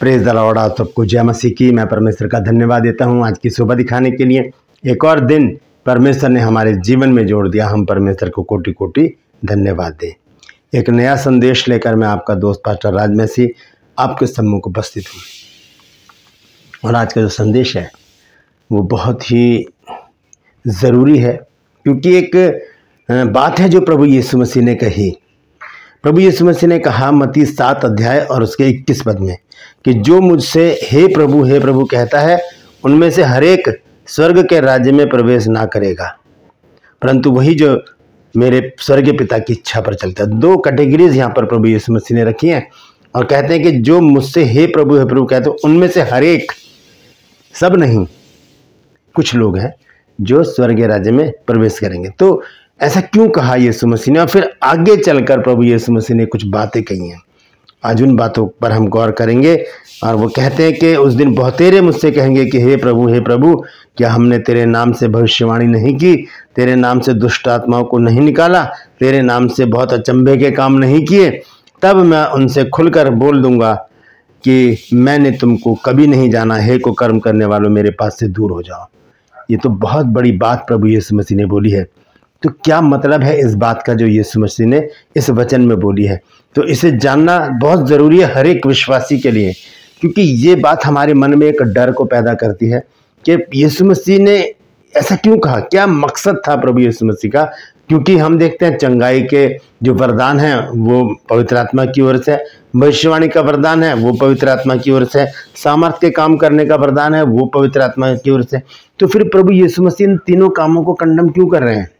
Praise the आप सबको जय मसीह की। मैं परमेश्वर का धन्यवाद देता हूँ आज की सुबह दिखाने के लिए। एक और दिन परमेश्वर ने हमारे जीवन में जोड़ दिया। हम परमेश्वर को कोटि कोटि धन्यवाद दें। एक नया संदेश लेकर मैं आपका दोस्त पास्टर राज मसीह आपके सम्मुख उपस्थित हूँ। और आज का जो संदेश है, वो बहुत ही ज़रूरी है, क्योंकि एक बात है जो प्रभु यीशु मसीह ने कही। प्रभु यीशु मसीह ने कहा मती सात अध्याय और उसके इक्कीस पद में कि जो मुझसे हे प्रभु हे प्रभु कहता है, उनमें से हरेक स्वर्ग के राज्य में प्रवेश ना करेगा। परंतु वही जो मेरे स्वर्गीय पिता की इच्छा पर चलता है। दो कैटेगरीज यहाँ पर प्रभु यीशु मसीह ने रखी हैं और कहते हैं कि जो मुझसे हे प्रभु हे प्रभु कहते हैं, उनमें से हरेक सब नहीं, कुछ लोग हैं जो स्वर्गीय राज्य में प्रवेश करेंगे। तो ऐसा क्यों कहा यीशु मसीह ने? और फिर आगे चलकर प्रभु यीशु मसीह ने कुछ बातें कही हैं। आज उन बातों पर हम गौर करेंगे और वो कहते हैं कि उस दिन बहुतेरे मुझसे कहेंगे कि, हे प्रभु हे प्रभु, क्या हमने तेरे नाम से भविष्यवाणी नहीं की? तेरे नाम से दुष्ट आत्माओं को नहीं निकाला? तेरे नाम से बहुत अचंभे के काम नहीं किए? तब मैं उनसे खुलकर बोल दूँगा कि मैंने तुमको कभी नहीं जाना। हे को कर्म करने वालों, मेरे पास से दूर हो जाओ। ये तो बहुत बड़ी बात प्रभु यीशु मसीह ने बोली है। तो क्या मतलब है इस बात का जो यीशु मसीह ने इस वचन में बोली है? तो इसे जानना बहुत ज़रूरी है हर एक विश्वासी के लिए, क्योंकि ये बात हमारे मन में एक डर को पैदा करती है कि यीशु मसीह ने ऐसा क्यों कहा? क्या मकसद था प्रभु यीशु मसीह का? क्योंकि हम देखते हैं चंगाई के जो वरदान हैं, वो पवित्र आत्मा की ओर से, भविष्यवाणी का वरदान है, वो पवित्र आत्मा की ओर से, सामर्थ्य काम करने का वरदान है, वो पवित्र आत्मा की ओर से। तो फिर प्रभु यीशु मसीह इन तीनों कामों को कंडम क्यों कर रहे हैं?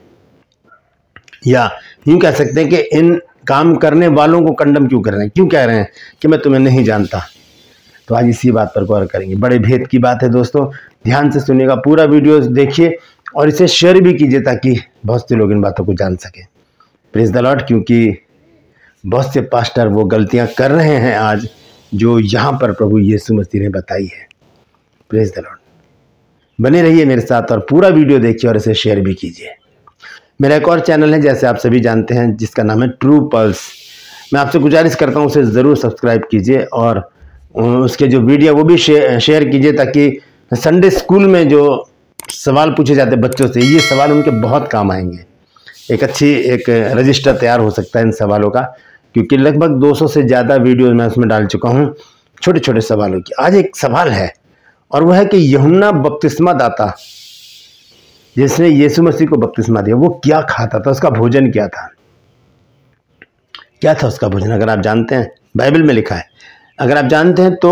या यूँ कह सकते हैं कि इन काम करने वालों को कंडम क्यों कर रहे हैं? क्यों कह रहे हैं कि मैं तुम्हें नहीं जानता? तो आज इसी बात पर गौर करेंगे। बड़े भेद की बात है दोस्तों। ध्यान से सुनिएगा पूरा वीडियो, देखिए और इसे शेयर भी कीजिए ताकि बहुत से लोग इन बातों को जान सकें। प्रेज द क्योंकि बहुत से पास्टर वो गलतियाँ कर रहे हैं आज, जो यहाँ पर प्रभु यीशु मसीह ने बताई है। प्रेज द लॉर्ड बने रहिए मेरे साथ और पूरा वीडियो देखिए और इसे शेयर भी कीजिए। मेरा एक और चैनल है, जैसे आप सभी जानते हैं, जिसका नाम है ट्रू पल्स मैं आपसे गुजारिश करता हूँ, उसे ज़रूर सब्सक्राइब कीजिए और उसके जो वीडियो वो भी शेयर कीजिए ताकि संडे स्कूल में जो सवाल पूछे जाते बच्चों से, ये सवाल उनके बहुत काम आएँगे। एक अच्छी, एक रजिस्टर तैयार हो सकता है इन सवालों का, क्योंकि लगभग 200 से ज़्यादा वीडियो मैं उसमें डाल चुका हूँ छोटे छोटे सवालों की। आज एक सवाल है, और वह है कि यमुना बपतिस्मा दाता जिसने यीशु मसीह को बपतिस्मा दिया, वो क्या खाता था? उसका भोजन क्या था? क्या था उसका भोजन? अगर आप जानते हैं, बाइबल में लिखा है। अगर आप जानते हैं तो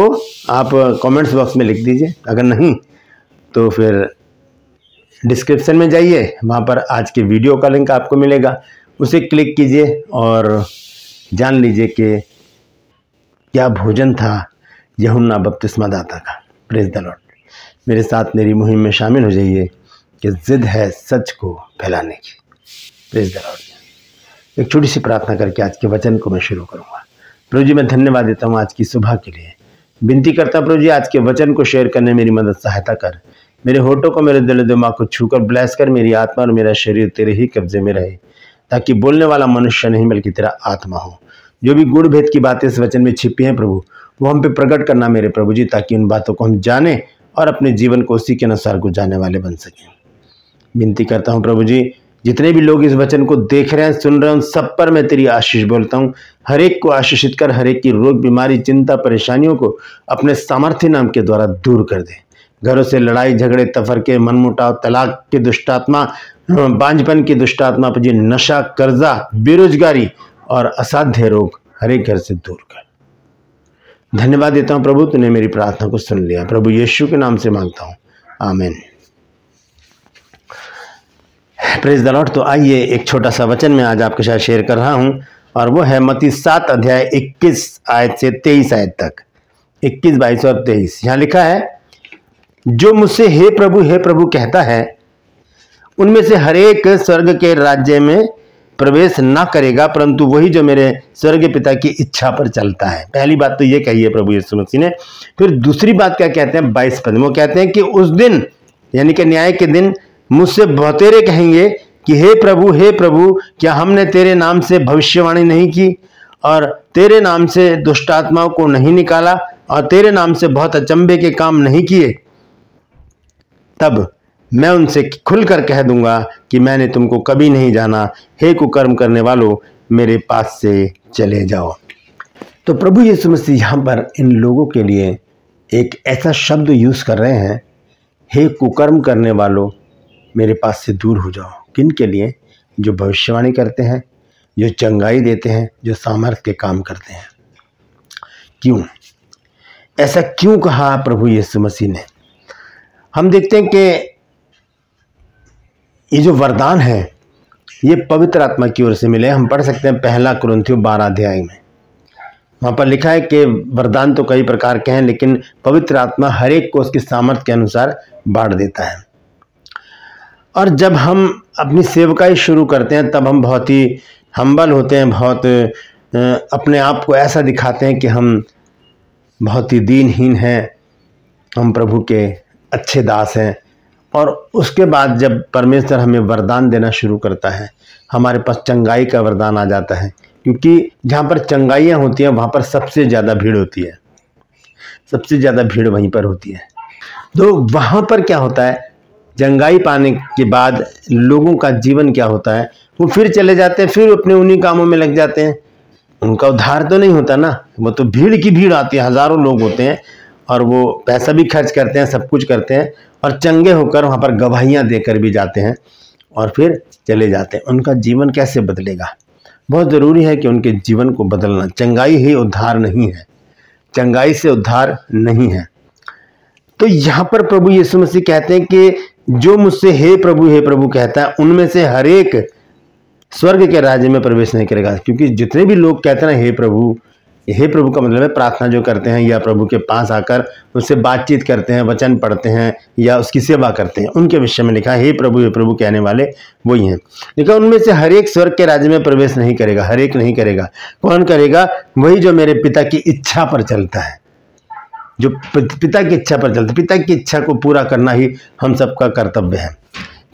आप कमेंट्स बॉक्स में लिख दीजिए। अगर नहीं तो फिर डिस्क्रिप्शन में जाइए। वहाँ पर आज के वीडियो का लिंक आपको मिलेगा। उसे क्लिक कीजिए और जान लीजिए कि क्या भोजन था यहुन्ना बपतिस्मा दाता का। प्रेज द लॉर्ड मेरे साथ मेरी मुहिम में शामिल हो जाइए। कि जिद है सच को फैलाने की। प्रेज द एक छोटी सी प्रार्थना करके आज के वचन को मैं शुरू करूँगा। प्रभु जी, मैं धन्यवाद देता हूँ आज की सुबह के लिए। विनती करता प्रभु जी, आज के वचन को शेयर करने मेरी मदद सहायता कर। मेरे होठों को, मेरे दिल दिमाग को छूकर ब्लैस कर, मेरी आत्मा और मेरा शरीर तेरे ही कब्जे में रहे, ताकि बोलने वाला मनुष्य नहीं, बल्कि तेरा आत्मा हो। जो भी गुण भेद की बातें इस वचन में छिपी हैं प्रभु, वो हम पे प्रकट करना मेरे प्रभु जी, ताकि उन बातों को हम जाने और अपने जीवन को उसी के अनुसार गुजारने वाले बन सकें। विनती करता हूँ प्रभु जी, जितने भी लोग इस वचन को देख रहे हैं, सुन रहे हैं, उन सब पर मैं तेरी आशीष बोलता हूँ। हर एक को आशीषित कर, हर एक की रोग, बीमारी, चिंता, परेशानियों को अपने सामर्थ्य नाम के द्वारा दूर कर दे। घरों से लड़ाई, झगड़े तफर के मनमुटाव, तलाक की दुष्टात्मा बांझपन की दुष्टात्मा पर जी नशा, कर्जा, बेरोजगारी और असाध्य रोग हर एक घर से दूर कर। धन्यवाद देता हूँ प्रभु, तूने मेरी प्रार्थना को सुन लिया। प्रभु यीशु के नाम से माँगता हूँ। आमीन। प्रेज द लॉर्ड तो आइए एक छोटा सा वचन मैं आज आपके साथ शेयर कर रहा हूँ, और वो है मती सात अध्याय 21 आयत से 23 आयत तक। 21 बाईस और 23 यहाँ लिखा है, जो मुझसे, हे प्रभु हे प्रभु कहता है, उनमें से हरेक स्वर्ग के राज्य में प्रवेश ना करेगा, परंतु वही जो मेरे स्वर्ग पिता की इच्छा पर चलता है। पहली बात तो ये कही है प्रभु यीशु मसीह ने। फिर दूसरी बात क्या कहते हैं? बाईस पद। वो कहते हैं कि उस दिन, यानी कि न्याय के दिन मुझसे बहुतेरे कहेंगे कि हे प्रभु हे प्रभु, क्या हमने तेरे नाम से भविष्यवाणी नहीं की? और तेरे नाम से दुष्टात्माओं को नहीं निकाला, और तेरे नाम से बहुत अचंबे के काम नहीं किए? तब मैं उनसे खुलकर कह दूँगा कि मैंने तुमको कभी नहीं जाना। हे कुकर्म करने वालों, मेरे पास से चले जाओ। तो प्रभु यीशु मसीह यहाँ पर इन लोगों के लिए एक ऐसा शब्द यूज़ कर रहे हैं। हे कुकर्म करने वालों मेरे पास से दूर हो जाओ। किन के लिए? जो भविष्यवाणी करते हैं, जो चंगाई देते हैं, जो सामर्थ्य के काम करते हैं। क्यों? ऐसा क्यों कहा प्रभु यीशु मसीह ने? हम देखते हैं कि ये जो वरदान है, ये पवित्र आत्मा की ओर से मिले। हम पढ़ सकते हैं पहला क्रंथियो बारह अध्याय में। वहाँ पर लिखा है कि वरदान तो कई प्रकार के हैं, लेकिन पवित्र आत्मा हर एक को उसकी सामर्थ्य के अनुसार बांट देता है। और जब हम अपनी सेवकाई शुरू करते हैं, तब हम बहुत ही हम्बल होते हैं, बहुत अपने आप को ऐसा दिखाते हैं कि हम बहुत ही दीनहीन हैं, हम प्रभु के अच्छे दास हैं। और उसके बाद जब परमेश्वर हमें वरदान देना शुरू करता है, हमारे पास चंगाई का वरदान आ जाता है, क्योंकि जहाँ पर चंगाइयाँ होती हैं, वहाँ पर सबसे ज़्यादा भीड़ होती है। सबसे ज़्यादा भीड़ वहीं पर होती है। तो वहाँ पर क्या होता है? चंगाई पाने के बाद लोगों का जीवन क्या होता है? वो फिर चले जाते हैं, फिर अपने उन्हीं कामों में लग जाते हैं। उनका उद्धार तो नहीं होता ना। वो तो भीड़ की भीड़ आती है, हज़ारों लोग होते हैं और वो पैसा भी खर्च करते हैं, सब कुछ करते हैं और चंगे होकर वहाँ पर गवाहियाँ देकर भी जाते हैं और फिर चले जाते हैं। उनका जीवन कैसे बदलेगा? बहुत ज़रूरी है कि उनके जीवन को बदलना। चंगाई ही उद्धार नहीं है। चंगाई से उद्धार नहीं है। तो यहाँ पर प्रभु यीशु मसीह कहते हैं कि जो मुझसे हे प्रभु हे प्रभु कहता है, उनमें से हर एक स्वर्ग के राज्य में प्रवेश नहीं करेगा। क्योंकि जितने भी लोग कहते हैं हे प्रभु हे प्रभु का मतलब है प्रार्थना जो करते हैं या प्रभु के पास आकर उससे बातचीत करते हैं, वचन पढ़ते हैं या उसकी सेवा करते हैं, उनके विषय में लिखा हे प्रभु हे प्रभु कहने वाले वही हैं। लेकिन उनमें से हर एक स्वर्ग के राज्य में प्रवेश नहीं करेगा, हर एक नहीं करेगा। कौन करेगा? वही जो मेरे पिता की इच्छा पर चलता है। जो पिता की इच्छा पर चलते, पिता की इच्छा को पूरा करना ही हम सबका कर्तव्य है।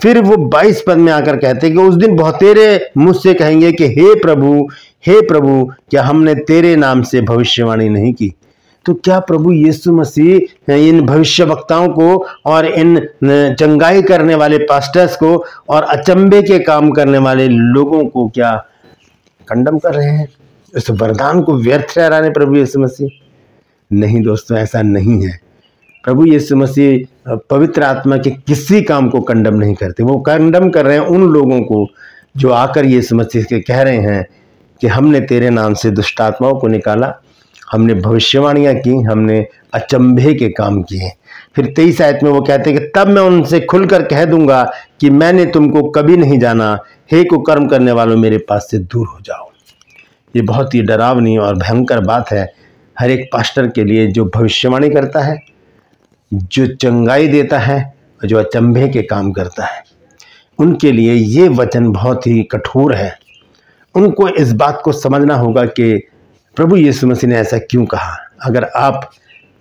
फिर वो बाईस पद में आकर कहते हैं कि उस दिन बहुतेरे मुझसे कहेंगे कि हे प्रभु हे प्रभु, क्या हमने तेरे नाम से भविष्यवाणी नहीं की? तो क्या प्रभु यीशु मसीह, इन भविष्य वक्ताओं को और इन चंगाई करने वाले पास्टर्स को और अचंबे के काम करने वाले लोगों को क्या कंडम कर रहे हैं? इस वरदान को व्यर्थ ठहराने प्रभु यीशु मसीह। नहीं दोस्तों, ऐसा नहीं है। प्रभु यीशु मसीह, पवित्र आत्मा के किसी काम को कंडम नहीं करते। वो कंडम कर रहे हैं उन लोगों को जो आकर यीशु मसीह के कह रहे हैं कि हमने तेरे नाम से दुष्टात्माओं को निकाला, हमने भविष्यवाणियाँ की, हमने अचंभे के काम किए। फिर तेईस आयत में वो कहते हैं कि तब मैं उनसे खुलकर कह दूँगा कि मैंने तुमको कभी नहीं जाना। हे को कर्म करने वालों मेरे पास से दूर हो जाओ। ये बहुत ही डरावनी और भयंकर बात है। हर एक पास्टर के लिए जो भविष्यवाणी करता है, जो चंगाई देता है और जो अचंभे के काम करता है। उनके लिए ये वचन बहुत ही कठोर है। उनको इस बात को समझना होगा कि प्रभु यीशु मसीह ने ऐसा क्यों कहा? अगर आप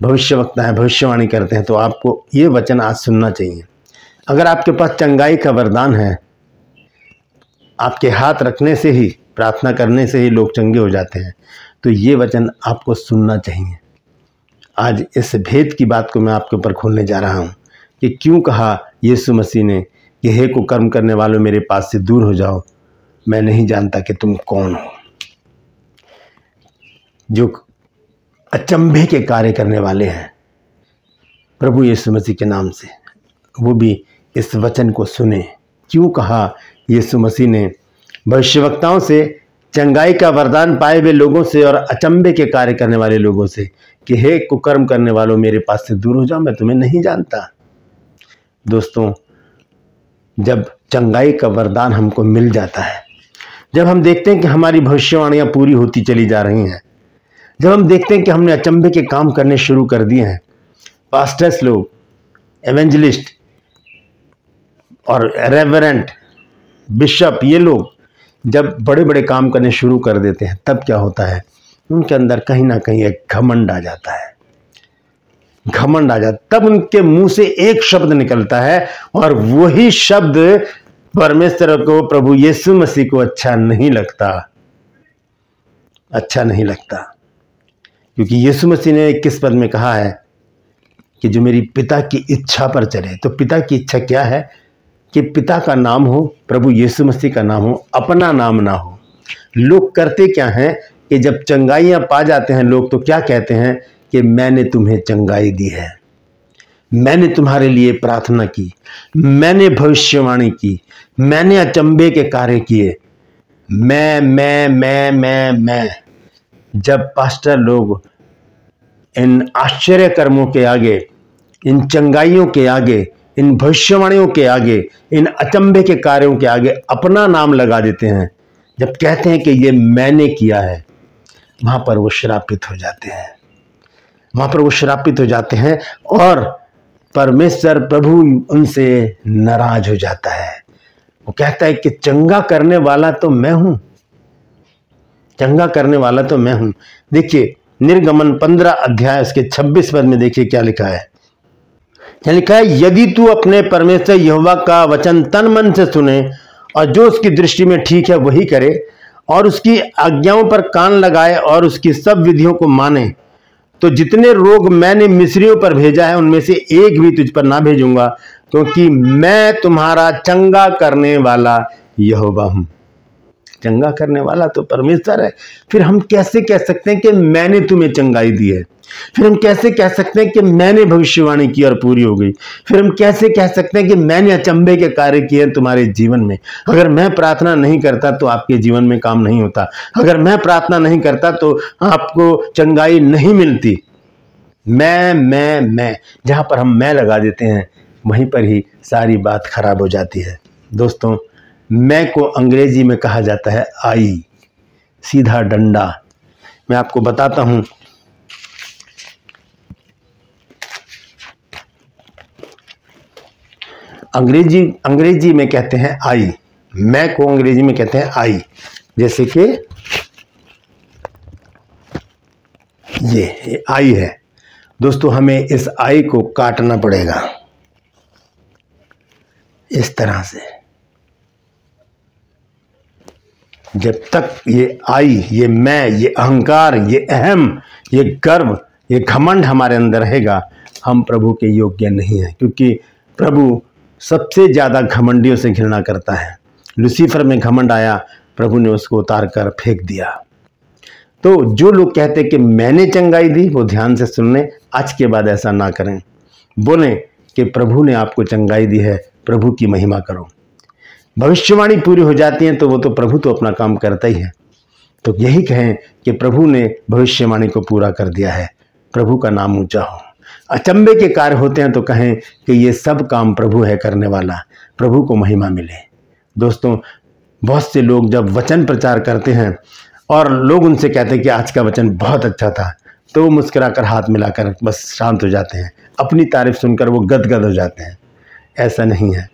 भविष्य वक्ता है, भविष्यवाणी करते हैं तो आपको ये वचन आज सुनना चाहिए। अगर आपके पास चंगाई का वरदान है, आपके हाथ रखने से ही, प्रार्थना करने से ही लोग चंगे हो जाते हैं। तो ये वचन आपको सुनना चाहिए। आज इस भेद की बात को मैं आपके ऊपर खोलने जा रहा हूँ कि क्यों कहा यीशु मसीह ने कि हे को कर्म करने वालों मेरे पास से दूर हो जाओ, मैं नहीं जानता कि तुम कौन हो। जो अचंभे के कार्य करने वाले हैं प्रभु यीशु मसीह के नाम से, वो भी इस वचन को सुने। क्यों कहा यीशु मसीह ने? भविष्यवक्ताओं से चंगाई का वरदान पाए हुए लोगों से और अचंभे के कार्य करने वाले लोगों से कि हे कुकर्म करने वालों, मेरे पास से दूर हो जाओ, मैं तुम्हें नहीं जानता। दोस्तों, जब चंगाई का वरदान हमको मिल जाता है, जब हम देखते हैं कि हमारी भविष्यवाणियाँ पूरी होती चली जा रही हैं, जब हम देखते हैं कि हमने अचंभे के काम करने शुरू कर दिए हैं, पास्टर्स लोग एवेंजलिस्ट और रेवरेंट बिशप ये लोग जब बड़े बड़े काम करने शुरू कर देते हैं, तब क्या होता है? उनके अंदर कहीं ना कहीं एक घमंड आ जाता है। घमंड आ जाता, तब उनके मुँह से एक शब्द निकलता है और वही शब्द परमेश्वर को, प्रभु यीशु मसीह को अच्छा नहीं लगता। अच्छा नहीं लगता। क्योंकि यीशु मसीह ने किस पद में कहा है कि जो मेरी पिता की इच्छा पर चले। तो पिता की इच्छा क्या है? कि पिता का नाम हो, प्रभु यीशु मसीह का नाम हो, अपना नाम ना हो। लोग करते क्या हैं कि जब चंगाइयाँ पा जाते हैं लोग तो क्या कहते हैं कि मैंने तुम्हें चंगाई दी है। मैंने तुम्हारे लिए प्रार्थना की, मैंने भविष्यवाणी की, मैंने अचंबे के कार्य किए। मैं मैं मैं मैं मैं। जब पास्टर लोग इन आश्चर्य कर्मों के आगे, इन चंगाइयों के आगे इन भविष्यवाणियों के आगे, इन अचंभे के कार्यों के आगे अपना नाम लगा देते हैं, जब कहते हैं कि ये मैंने किया है, वहाँ पर वो श्रापित हो जाते हैं। वहाँ पर वो श्रापित हो जाते हैं और परमेश्वर प्रभु उनसे नाराज़ हो जाता है। वो कहता है कि चंगा करने वाला तो मैं हूँ। चंगा करने वाला तो मैं हूँ। देखिए, निर्गमन पंद्रह अध्याय, उसके छब्बीस पद में देखिए क्या लिखा है। लिखा है यदि तू अपने परमेश्वर यहोवा का वचन तन मन से सुने और जो उसकी दृष्टि में ठीक है, वही करे और उसकी आज्ञाओं पर कान लगाए और उसकी सब विधियों को माने तो जितने रोग मैंने मिस्रियों पर भेजा है, उनमें से एक भी तुझ पर ना भेजूँगा, क्योंकि मैं तुम्हारा चंगा करने वाला यहोवा हूँ। चंगा करने वाला तो परमेश्वर है। फिर हम कैसे कह सकते हैं कि मैंने तुम्हें चंगाई दी है? फिर हम कैसे कह सकते हैं कि मैंने भविष्यवाणी की और पूरी हो गई? फिर हम कैसे कह सकते हैं कि मैंने अचंबे के कार्य किए हैं तुम्हारे जीवन में? अगर मैं प्रार्थना नहीं करता तो आपके जीवन में काम नहीं होता। अगर मैं प्रार्थना नहीं करता तो आपको चंगाई नहीं मिलती। मैं मैं मैं, जहाँ पर हम मैं लगा देते हैं, वहीं पर ही सारी बात खराब हो जाती है। दोस्तों मैं को अंग्रेज़ी में कहा जाता है आई सीधा डंडा। मैं आपको बताता हूँ। अंग्रेज़ी अंग्रेज़ी में कहते हैं आई। मैं को अंग्रेज़ी में कहते हैं आई। जैसे कि ये, आई है। दोस्तों हमें इस आई को काटना पड़ेगा। इस तरह से। जब तक ये आई, ये मैं, ये अहंकार, ये अहम, ये गर्व, ये घमंड हमारे अंदर रहेगा, हम प्रभु के योग्य नहीं हैं, क्योंकि प्रभु सबसे ज़्यादा घमंडियों से घृणा करता है। लुसीफर में घमंड आया, प्रभु ने उसको उतार कर फेंक दिया। तो जो लोग कहते कि मैंने चंगाई दी, वो ध्यान से सुनने, आज के बाद ऐसा ना करें। बोलें कि प्रभु ने आपको चंगाई दी है, प्रभु की महिमा करो। भविष्यवाणी पूरी हो जाती है तो वो तो प्रभु तो अपना काम करता ही है। तो यही कहें कि प्रभु ने भविष्यवाणी को पूरा कर दिया है। प्रभु का नाम ऊँचा हो। अचंबे के कार्य होते हैं तो कहें कि ये सब काम प्रभु है करने वाला। प्रभु को महिमा मिले। दोस्तों, बहुत से लोग जब वचन प्रचार करते हैं, और लोग उनसे कहते हैं कि आज का वचन बहुत अच्छा था तो वो मुस्कुराकर हाथ मिलाकर बस शांत हो जाते हैं। अपनी तारीफ़ सुनकर वो गदगद हो जाते हैं। ऐसा नहीं है।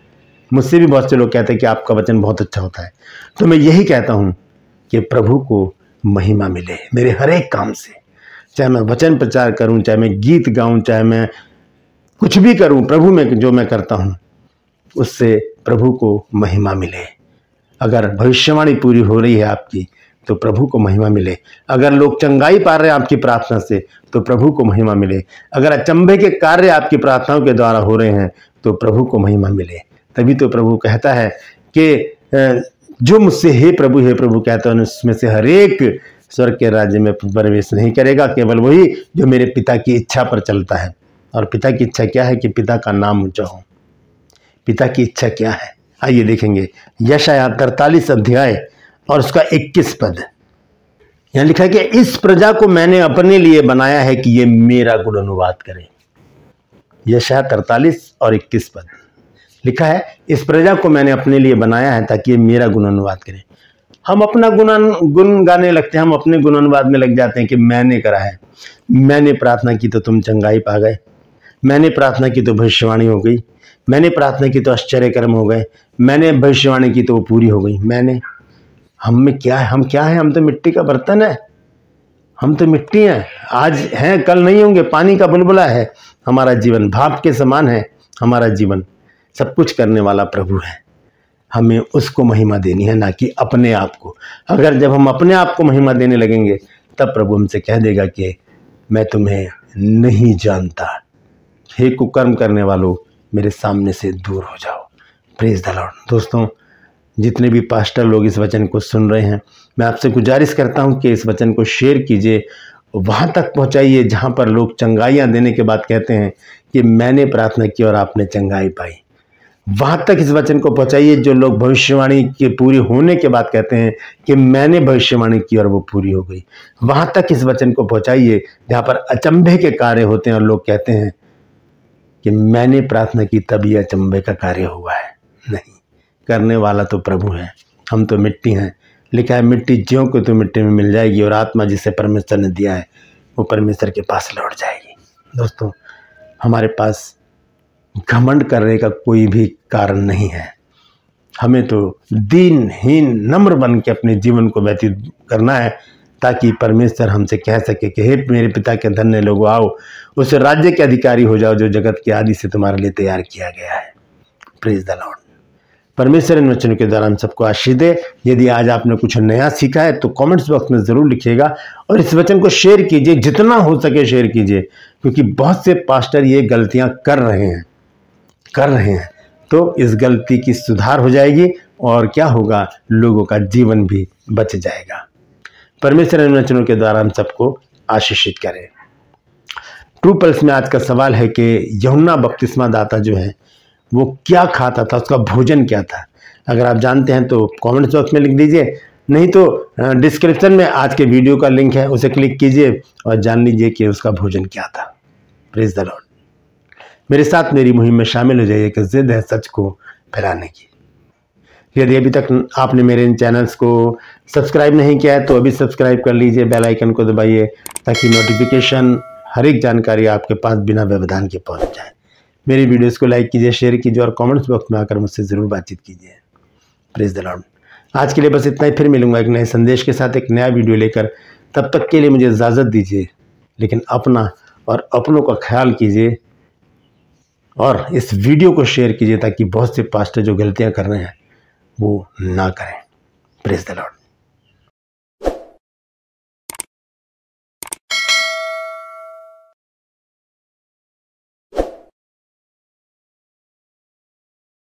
मुझसे भी बहुत से लोग कहते हैं कि आपका वचन बहुत अच्छा होता है। तो मैं यही कहता हूँ कि प्रभु को महिमा मिले मेरे हर एक काम से। चाहे मैं वचन प्रचार करूँ, चाहे मैं गीत गाऊं, चाहे मैं कुछ भी करूँ, प्रभु में जो मैं करता हूँ, उससे प्रभु को महिमा मिले। अगर भविष्यवाणी पूरी हो रही है आपकी तो प्रभु को महिमा मिले। अगर लोग चंगाई पा रहे हैं आपकी प्रार्थना से तो प्रभु को महिमा मिले। अगर अचंभे के कार्य आपकी प्रार्थनाओं के द्वारा हो रहे हैं तो प्रभु को महिमा मिले। तभी तो प्रभु कहता है कि जो मुझसे हे प्रभु हे प्रभु कहता है, उसमें से हर एक स्वर्ग के राज्य में प्रवेश नहीं करेगा, केवल वही जो मेरे पिता की इच्छा पर चलता है। और पिता की इच्छा क्या है कि पिता का नाम ऊँचा हो पिता की इच्छा क्या है? आइए देखेंगे। यश यशाया तरतालीस अध्याय और उसका इक्कीस पद। यहाँ लिखा है कि इस प्रजा को मैंने अपने लिए बनाया है कि ये मेरा गुण अनुवाद करे। यशाया तरतालीस और इक्कीस पद। लिखा है, इस प्रजा को मैंने अपने लिए बनाया है ताकि ये मेरा गुण अनुवाद करे। हम अपना गुण गुण गाने लगते हैं, हम अपने गुण अनुवाद में लग जाते हैं कि मैंने करा है। मैंने प्रार्थना की तो तुम चंगाई पा गए। मैंने प्रार्थना की तो भविष्यवाणी हो गई। मैंने प्रार्थना की तो आश्चर्य कर्म हो गए। मैंने भविष्यवाणी की तो वो पूरी हो गई। मैंने, हम में क्या है? हम क्या है? हम तो मिट्टी का बर्तन है। हम तो मिट्टी हैं। आज हैं, कल नहीं होंगे। पानी का बुलबुला है। हमारा जीवन भाप के समान है। हमारा जीवन सब कुछ करने वाला प्रभु है। हमें उसको महिमा देनी है, ना कि अपने आप को। अगर जब हम अपने आप को महिमा देने लगेंगे, तब प्रभु हमसे कह देगा कि मैं तुम्हें नहीं जानता। हे कुकर्म करने वालों, मेरे सामने से दूर हो जाओ। प्रेज द लॉर्ड दोस्तों, जितने भी पास्टर लोग इस वचन को सुन रहे हैं, मैं आपसे गुजारिश करता हूँ कि इस वचन को शेयर कीजिए। वहाँ तक पहुँचाइए जहाँ पर लोग चंगाइयाँ देने के बाद कहते हैं कि मैंने प्रार्थना की और आपने चंगाई पाई। वहाँ तक इस वचन को पहुँचाइए जो लोग भविष्यवाणी के पूरी होने के बाद कहते हैं कि मैंने भविष्यवाणी की और वो पूरी हो गई। वहाँ तक इस वचन को पहुँचाइए, जहाँ पर अचंभे के कार्य होते हैं और लोग कहते हैं कि मैंने प्रार्थना की तभी अचंभे का कार्य हुआ है। नहीं, करने वाला तो प्रभु है, हम तो मिट्टी हैं। लिखा है, मिट्टी ज्यों को तो मिट्टी में मिल जाएगी और आत्मा जिसे परमेश्वर ने दिया है, वो परमेश्वर के पास लौट जाएगी। दोस्तों, हमारे पास घमंड करने का कोई भी कारण नहीं है। हमें तो दीनहीन, नम्र बन के अपने जीवन को व्यतीत करना है, ताकि परमेश्वर हमसे कह सके कि, हे मेरे पिता के धन्य लोग, आओ, उस राज्य के अधिकारी हो जाओ, जो जगत के आदि से तुम्हारे लिए तैयार किया गया है। प्रेज द लॉर्ड परमेश्वर इन वचनों के दौरान सबको आशीष दे। यदि आज आपने कुछ नया सीखा है तो कमेंट्स बॉक्स में ज़रूर लिखिएगा और इस वचन को शेयर कीजिए, जितना हो सके शेयर कीजिए, क्योंकि बहुत से पास्टर ये गलतियाँ कर रहे हैं, कर रहे हैं। तो इस गलती की सुधार हो जाएगी और क्या होगा? लोगों का जीवन भी बच जाएगा। परमेश्वर इन वचनों के द्वारा हम सबको आशीषित करें। ट्रू पल्स में आज का सवाल है कि यमुना बपतिस्मा दाता जो है, वो क्या खाता था? उसका भोजन क्या था? अगर आप जानते हैं तो कमेंट बॉक्स में लिख दीजिए। नहीं तो डिस्क्रिप्शन में आज के वीडियो का लिंक है, उसे क्लिक कीजिए और जान लीजिए कि उसका भोजन क्या था। Praise the lord. मेरे साथ मेरी मुहिम में शामिल हो जाइए कि जिद है सच को फैलाने की। यदि अभी तक आपने मेरे इन चैनल्स को सब्सक्राइब नहीं किया है तो अभी सब्सक्राइब कर लीजिए बेल आइकन को दबाइए, ताकि नोटिफिकेशन हर एक जानकारी आपके पास बिना व्यवधान के पहुँच जाए। मेरी वीडियोस को लाइक कीजिए शेयर कीजिए और कमेंट्स बॉक्स में आकर मुझसे ज़रूर बातचीत कीजिए। प्रेज द लॉर्ड आज के लिए बस इतना ही, फिर मिलूँगा एक नए संदेश के साथ, एक नया वीडियो लेकर। तब तक के लिए मुझे इजाज़त दीजिए, लेकिन अपना और अपनों का ख्याल कीजिए। और इस वीडियो को शेयर कीजिए ताकि बहुत से पास्टर जो गलतियाँ कर रहे हैं, वो ना करें। Press the Lord